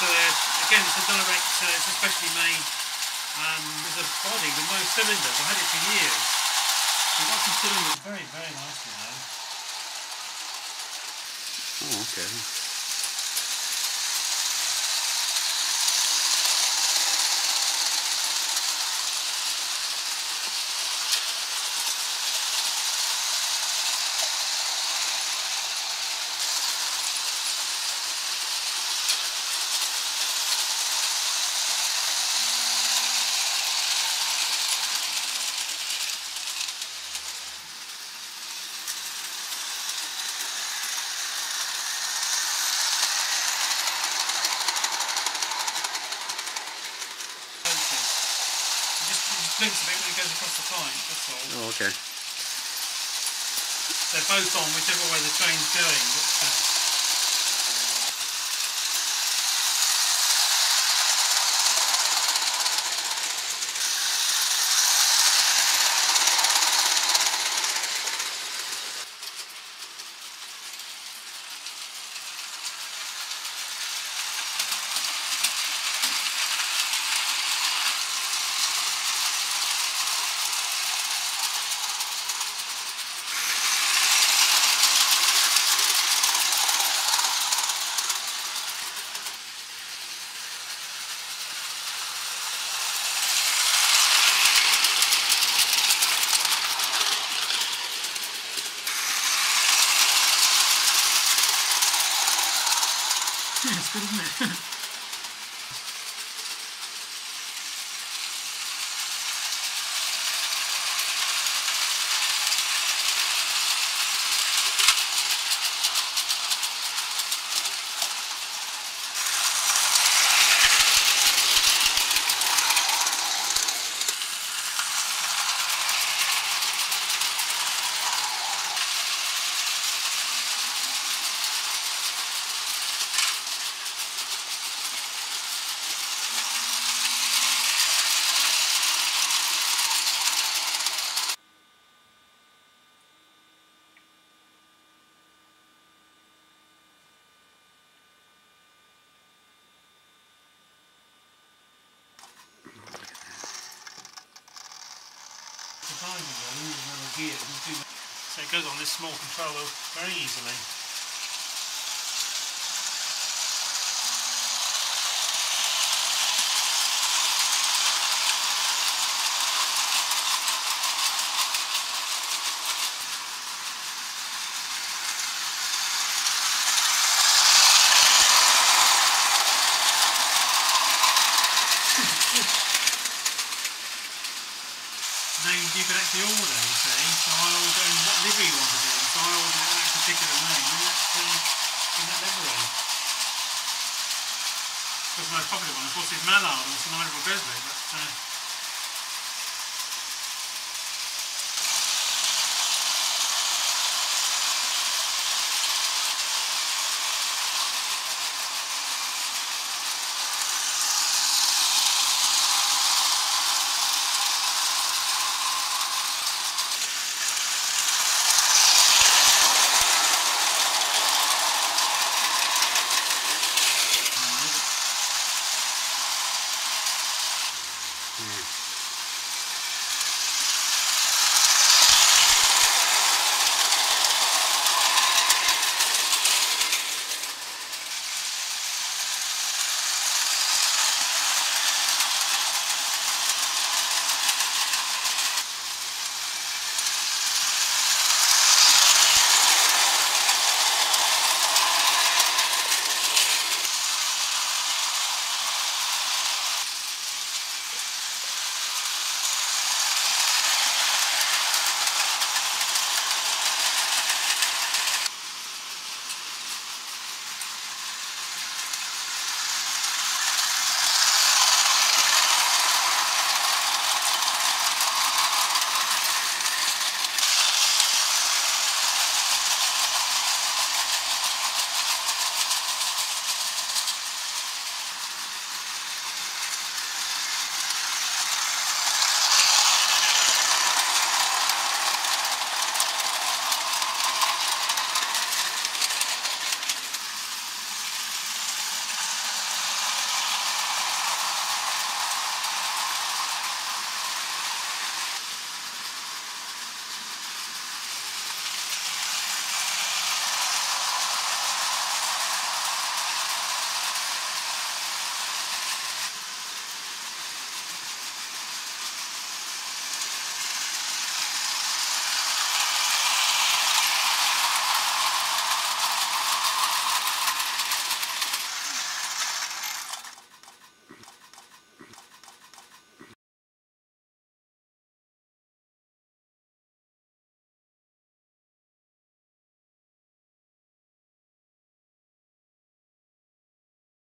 So uh, again, it's a direct, uh, it's especially made. Um, there's a body with no cylinders. I've had it for years. We've got some cylinders. Very, very nicely though. Oh, okay. Focus. It just, it just blinks a bit when it goes across the. That's all. Oh, okay. They're both on whichever way the train's going. But, uh, good, isn't it? Gear. So it goes on this small controller very easily. Now you you can actually order, you see. So I order and what livery you want to do. So I order that particular name and that's uh, in that livery. Because the most popular one, of course, is Mallard or Sir Nigel Gresley, but uh, Mm.